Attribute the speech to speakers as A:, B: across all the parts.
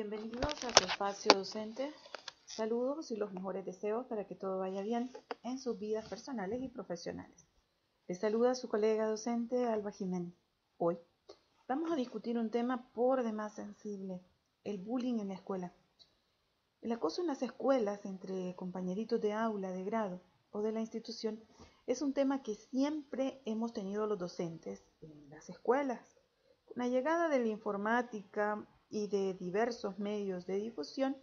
A: Bienvenidos a su espacio docente. Saludos y los mejores deseos para que todo vaya bien en sus vidas personales y profesionales. Les saluda su colega docente Alba Jiménez. Hoy vamos a discutir un tema por demás sensible, el bullying en la escuela. El acoso en las escuelas entre compañeritos de aula, de grado o de la institución es un tema que siempre hemos tenido los docentes en las escuelas. Con la llegada de la informática y de diversos medios de difusión,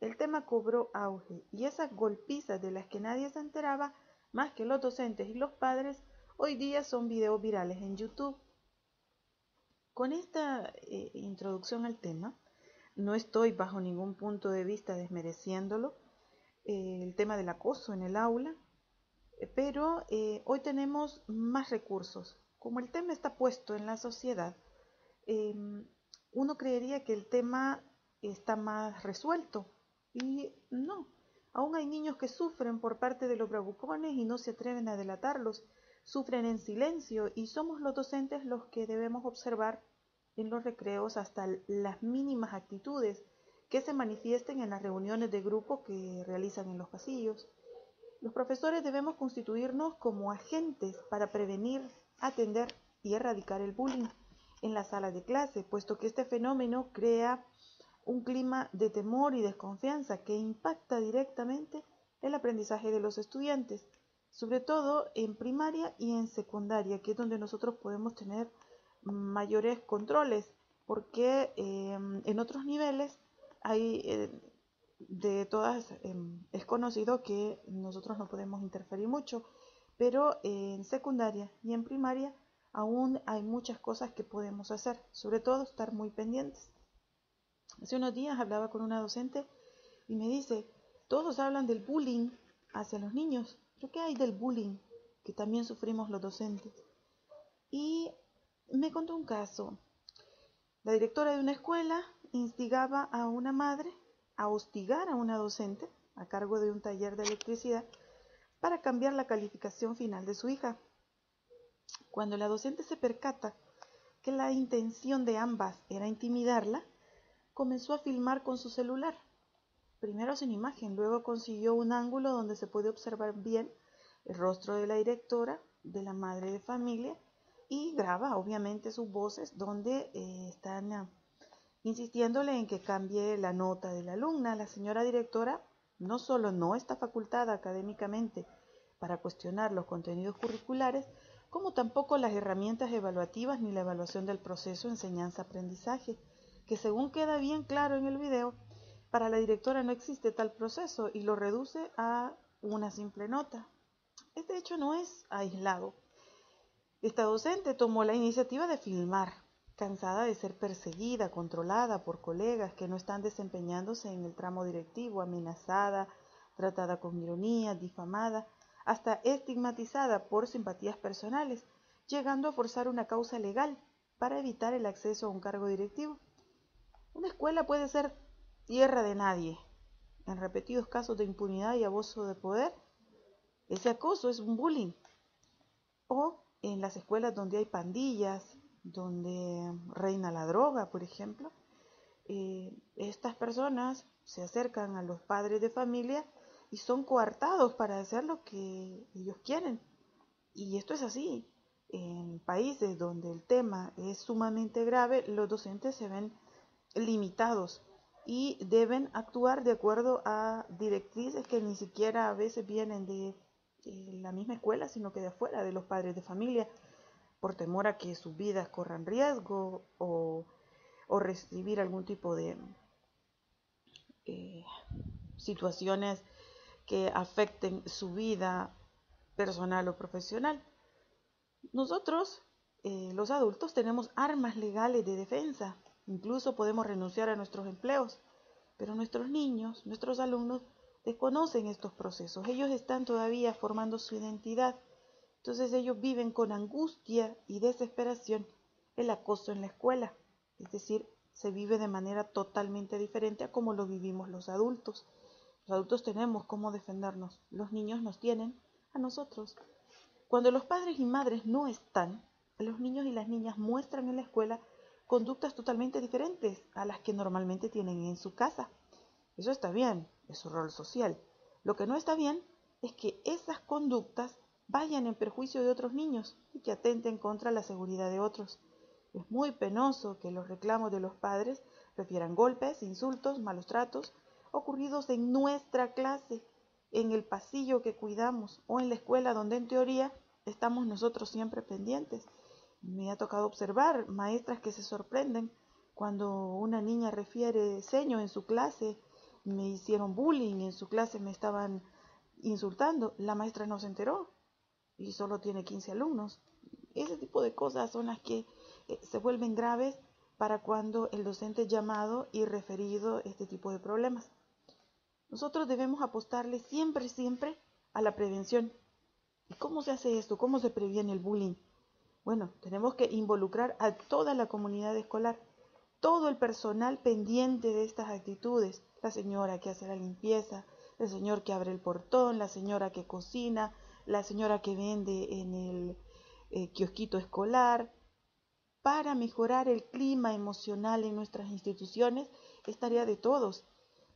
A: el tema cobró auge y esas golpizas de las que nadie se enteraba, más que los docentes y los padres, hoy día son videos virales en YouTube. Con esta eh, introducción al tema, no estoy bajo ningún punto de vista desmereciéndolo, eh, el tema del acoso en el aula, eh, pero hoy tenemos más recursos. Como el tema está puesto en la sociedad, em, uno creería que el tema está más resuelto y no. Aún hay niños que sufren por parte de los bravucones y no se atreven a delatarlos, sufren en silencio y somos los docentes los que debemos observar en los recreos hasta las mínimas actitudes que se manifiesten en las reuniones de grupo que realizan en los pasillos. Los profesores debemos constituirnos como agentes para prevenir, atender y erradicar el bullying en la sala de clase, puesto que este fenómeno crea un clima de temor y desconfianza que impacta directamente el aprendizaje de los estudiantes, sobre todo en primaria y en secundaria, que es donde nosotros podemos tener mayores controles, porque em, en otros niveles hay eh, de todas em, es conocido que nosotros no podemos interferir mucho, pero en secundaria y en primaria aún hay muchas cosas que podemos hacer, sobre todo estar muy pendientes. Hace unos días hablaba con una docente y me dice, todos hablan del bullying hacia los niños, pero ¿qué hay del bullying que también sufrimos los docentes? Y me contó un caso. La directora de una escuela instigaba a una madre a hostigar a una docente a cargo de un taller de electricidad para cambiar la calificación final de su hija. Cuando la docente se percata que la intención de ambas era intimidarla, comenzó a filmar con su celular. Primero sin imagen, luego consiguió un ángulo donde se puede observar bien el rostro de la directora, de la madre de familia, y graba obviamente sus voces donde eh, están ah, insistiéndole en que cambie la nota de la alumna. La señora directora no solo no está facultada académicamente para cuestionar los contenidos curriculares, como tampoco las herramientas evaluativas ni la evaluación del proceso enseñanza-aprendizaje, que según queda bien claro en el video, para la directora no existe tal proceso y lo reduce a una simple nota. Este hecho no es aislado. Esta docente tomó la iniciativa de filmar, cansada de ser perseguida, controlada por colegas que no están desempeñándose en el tramo directivo, amenazada, tratada con ironía, difamada, hasta estigmatizada por simpatías personales, llegando a forzar una causa legal para evitar el acceso a un cargo directivo. Una escuela puede ser tierra de nadie. En repetidos casos de impunidad y abuso de poder, ese acoso es un bullying. O en las escuelas donde hay pandillas, donde reina la droga, por ejemplo, eh, estas personas se acercan a los padres de familia y son coartados para hacer lo que ellos quieren. Y esto es así. En países donde el tema es sumamente grave, los docentes se ven limitados y deben actuar de acuerdo a directrices que ni siquiera a veces vienen de, la misma escuela, sino que de afuera, de los padres de familia, por temor a que sus vidas corran riesgo o, recibir algún tipo de eh, situaciones que afecten su vida personal o profesional. Nosotros, eh, los adultos, tenemos armas legales de defensa. Incluso podemos renunciar a nuestros empleos. Pero nuestros niños, nuestros alumnos, desconocen estos procesos. Ellos están todavía formando su identidad. Entonces ellos viven con angustia y desesperación el acoso en la escuela. Es decir, se vive de manera totalmente diferente a como lo vivimos los adultos. Los adultos tenemos cómo defendernos, los niños nos tienen a nosotros. Cuando los padres y madres no están, los niños y las niñas muestran en la escuela conductas totalmente diferentes a las que normalmente tienen en su casa. Eso está bien, es su rol social. Lo que no está bien es que esas conductas vayan en perjuicio de otros niños y que atenten contra la seguridad de otros. Es muy penoso que los reclamos de los padres refieran golpes, insultos, malos tratos ocurridos en nuestra clase, en el pasillo que cuidamos o en la escuela donde en teoría estamos nosotros siempre pendientes. Me ha tocado observar maestras que se sorprenden cuando una niña refiere seño en su clase, me hicieron bullying, en su clase me estaban insultando, la maestra no se enteró y solo tiene 15 alumnos. Ese tipo de cosas son las que eh, se vuelven graves para cuando el docente llamado y referido este tipo de problemas. Nosotros debemos apostarle siempre, siempre a la prevención. ¿Y cómo se hace esto? ¿Cómo se previene el bullying? Bueno, tenemos que involucrar a toda la comunidad escolar, todo el personal pendiente de estas actitudes, la señora que hace la limpieza, el señor que abre el portón, la señora que cocina, la señora que vende en el eh, kiosquito escolar. Para mejorar el clima emocional en nuestras instituciones es tarea de todos.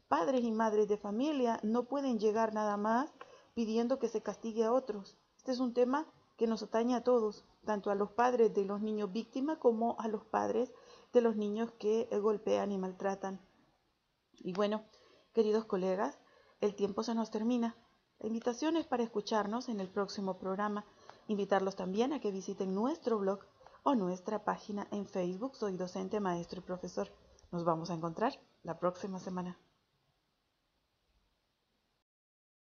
A: Padres y madres de familia no pueden llegar nada más pidiendo que se castigue a otros. Este es un tema que nos atañe a todos, tanto a los padres de los niños víctimas como a los padres de los niños que golpean y maltratan. Y bueno, queridos colegas, el tiempo se nos termina. La invitación es para escucharnos en el próximo programa. Invitarlos también a que visiten nuestro blog o nuestra página en Facebook. Soy docente, maestro y profesor. Nos vamos a encontrar la próxima semana.